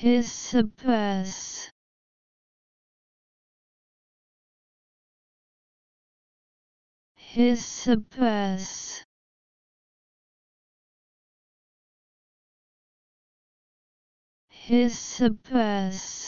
Hissipus Hissipus Hissipus